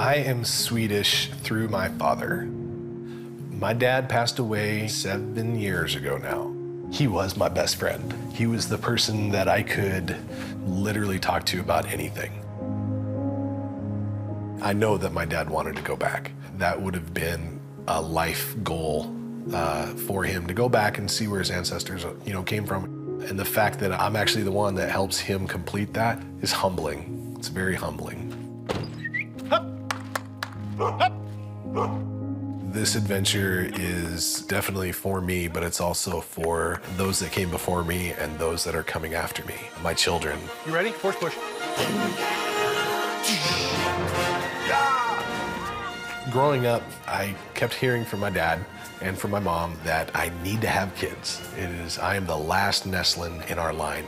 I am Swedish through my father. My dad passed away seven years ago now. He was my best friend. He was the person that I could literally talk to about anything. I know that my dad wanted to go back. That would have been a life goal uh, for him to go back and see where his ancestors, you know, came from. And the fact that I'm actually the one that helps him complete that is humbling. It's very humbling. This adventure is definitely for me, but it's also for those that came before me and those that are coming after me, my children. You ready? Force push. Growing up, I kept hearing from my dad and from my mom that I need to have kids. It is, I am the last Neslund in our line.